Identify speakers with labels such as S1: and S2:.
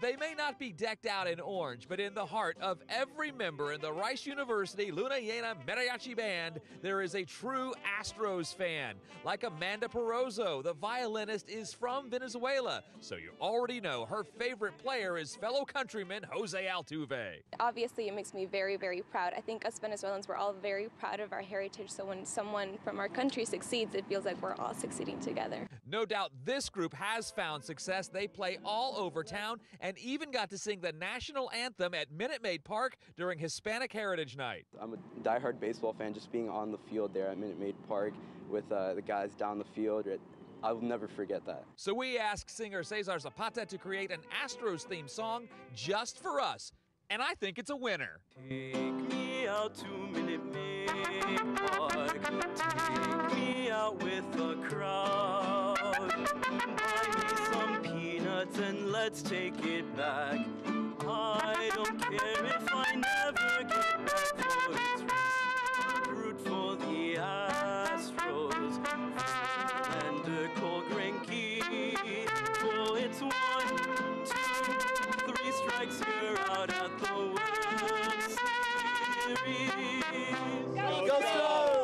S1: They may not be decked out in orange, but in the heart of every member in the Rice University Luna Llena Mariachi Band, there is a true Astros fan. Like Amanda Perozzo, the violinist is from Venezuela, so you already know her favorite player is fellow countryman Jose Altuve.
S2: Obviously, it makes me very, very proud. I think us Venezuelans, we're all very proud of our heritage, so when someone from our country succeeds, it feels like we're all succeeding together.
S1: No doubt this group has found success. They play all over town and even got to sing the national anthem at Minute Maid Park during Hispanic Heritage Night.
S3: I'm a diehard baseball fan. Just being on the field there at Minute Maid Park with uh, the guys down the field, I will never forget that.
S1: So we asked singer Cesar Zapata to create an Astros theme song just for us, and I think it's a winner.
S4: Take me out to Minute let's take it back. I don't care if I never get back for it's root for the Astros and a cold Granky. Oh, it's one, two, three strikes, you're out at the World Series.
S3: Go, Stars!